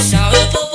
Sabe por